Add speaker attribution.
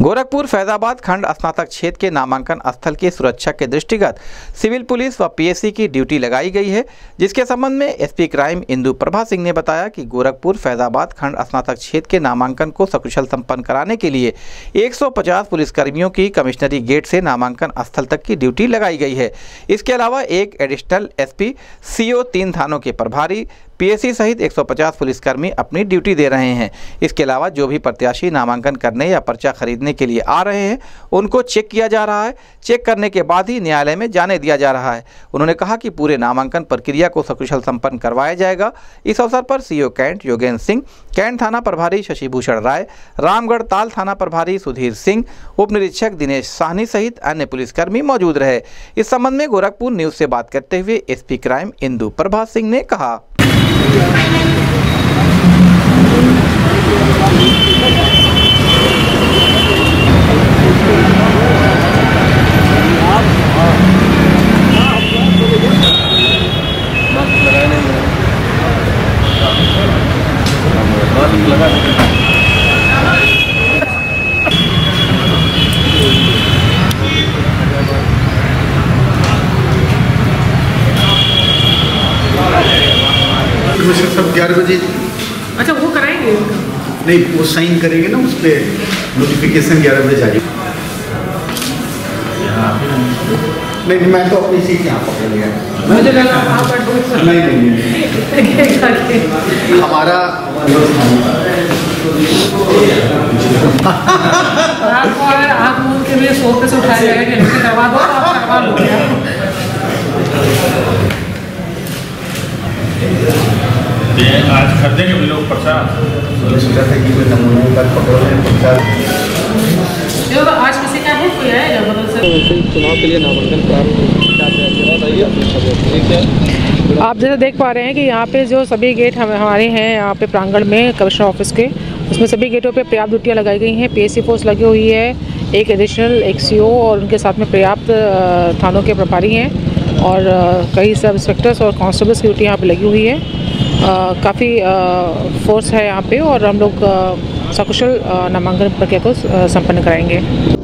Speaker 1: गोरखपुर, फैजाबाद खंड स्नातक क्षेत्र के नामांकन स्थल की सुरक्षा के दृष्टिगत सिविल पुलिस व पीएससी की ड्यूटी लगाई गई है, जिसके संबंध में एसपी क्राइम इंदु प्रभा सिंह ने बताया कि गोरखपुर, फैजाबाद खंड स्नातक क्षेत्र के नामांकन को सकुशल संपन्न कराने के लिए 150 पुलिसकर्मियों की कमिश्नरी गेट से नामांकन स्थल तक की ड्यूटी लगाई गई है। इसके अलावा एक एडिशनल एसपी, सीओ तीन थानों के प्रभारी पीएससी सहित 150 पुलिसकर्मी अपनी ड्यूटी दे रहे हैं। इसके अलावा जो भी प्रत्याशी नामांकन करने या पर्चा खरीदने के लिए आ रहे हैं, उनको चेक किया जा रहा है। चेक करने के बाद ही न्यायालय में जाने दिया जा रहा है। उन्होंने कहा कि पूरे नामांकन प्रक्रिया को सकुशल संपन्न करवाया जाएगा। इस अवसर पर CO Cantt Yogendra Singh, Cantt थाना प्रभारी शशिभूषण राय, रामगढ़ ताल थाना प्रभारी सुधीर सिंह, उप निरीक्षक दिनेश साहनी सहित अन्य पुलिसकर्मी मौजूद रहे। इस संबंध में गोरखपुर न्यूज़ से बात करते हुए एसपी क्राइम इंदु प्रभा सिंह ने कहा।
Speaker 2: लगाने में कमीशन सब ग्यारह बजे।
Speaker 3: अच्छा वो कराएँगे
Speaker 2: नहीं वो साइन करेंगे ना उस पर नोटिफिकेशन ग्यारह बजे जारी। नहीं नहीं, मैं तो अपनी सीट यहाँ पकड़ लिया।
Speaker 3: मुझे लगा आप
Speaker 2: नहीं नहीं हमारा
Speaker 3: आप उनके लिए सौ से उठाया जाएगा कि इनसे करवा दो तो आप करवा लो
Speaker 4: आज खरीदेंगे भी लोग प्रसाद।
Speaker 2: सोचा था कि कोई नमूना का पकड़ लें पचास
Speaker 3: तो आज किसी का है कोई आएगा?
Speaker 5: चुनाव के लिए नामांकन प्रारंभ है
Speaker 3: आप जैसे देख पा रहे हैं कि यहाँ पे जो सभी गेट हम हमारे हैं यहाँ पे प्रांगण में कमिश्नर ऑफ़िस के उसमें सभी गेटों पे पर्याप्त ड्यूटियाँ लगाई गई हैं। पीएससी फोर्स लगी हुई है एक एडिशनल एक सीओ और उनके साथ में पर्याप्त थानों के प्रभारी हैं और कई सब इंस्पेक्टर्स और कांस्टेबल्स की ड्यूटी यहाँ पे लगी हुई है। काफ़ी फोर्स है यहाँ पे और हम लोग सकुशल नामांकन प्रक्रिया को संपन्न कराएँगे।